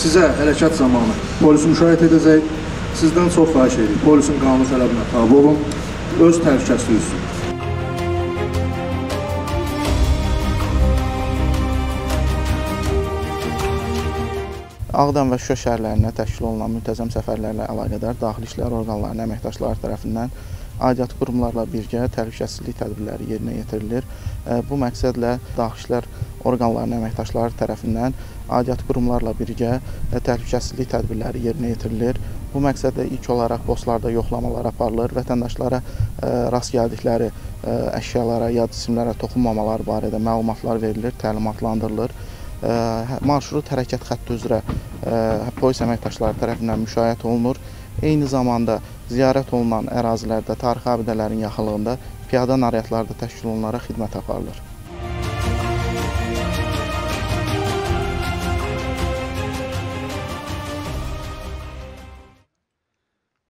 bizə hərəkət zamanı polisi müşahidə edəcək. Sizdən çox xahiş edirik, polisin qanun tələbinə tabi olun, öz təhlükəsizliyi üçün. Ağdam və Şuşa şəhərlərində təşkil olunan müntəzəm səfərlərlə əlaqədar daxili işlər orqanlarının əməkdaşları tərəfindən aidiyyatı qurumlarla birgə təhlükəsizlik tədbirləri yerinə yetirilir. Bu məqsədlə daxili işlər orqanlarının əməkdaşları tərəfindən aidiyyatı qurumlarla birgə təhlükəsizlik tədbirləri yerinə yetirilir. Bu məqsədlə ilk olaraq postlarda yoxlamalar aparılır, vətəndaşlara rast gəldikləri əşyalara, yad cisimlərə toxunmamaları barədə məlumatlar verilir, təlimatlandırılır. Marşrut hərəkət xətti üzrə polis əməkdaşları tərəfindən müşayiət olunur. Eyni zamanda ziyarət olunan ərazilərdə tarixi abidələrin yaxınlığında piyada naryadları da təşkil olunaraq xidmət aparılır.